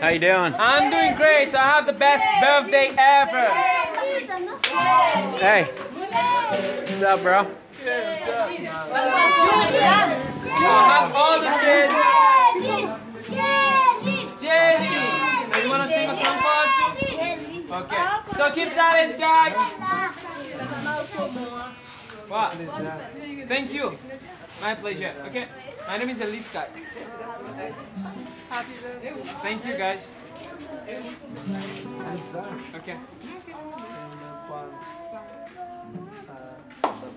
How you doing? I'm doing great, so I have the best birthday ever. Hey! What's up, bro? Jenny! So you sing for us too? Okay. So keep silence, guys. What? Thank you. My pleasure. Okay. My name is Eliska. Thank you, guys. Okay.